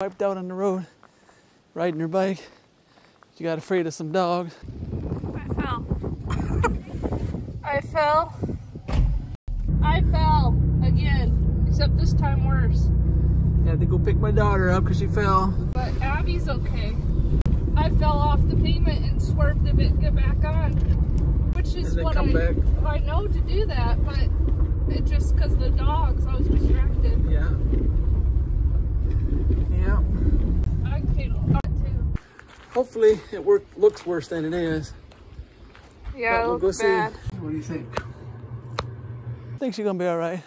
wiped out on the road riding her bike. She got afraid of some dogs. I fell. I fell. I fell again, except this time worse. I Had to go pick my daughter up because she fell. But Abby's okay. I fell off the pavement and swerved a bit, get back on, which is what I back. I know to do that, but it just because the dogs, I was distracted. Yeah. Yeah. I paid a lot too. Hopefully it work, looks worse than it is. Yeah, But we'll go looks see. bad. What do you think? I think she's gonna be all right.